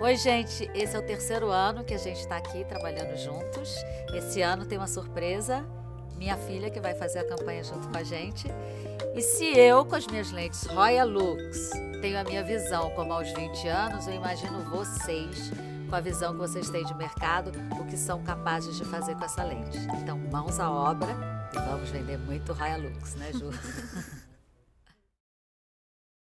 Oi, gente. Esse é o terceiro ano que a gente está aqui trabalhando juntos. Esse ano tem uma surpresa. Minha filha que vai fazer a campanha junto com a gente. E se eu, com as minhas lentes Royal Lux, tenho a minha visão como aos 20 anos, eu imagino vocês com a visão que vocês têm de mercado, o que são capazes de fazer com essa lente. Então, mãos à obra e vamos vender muito Royal Lux, né, Ju?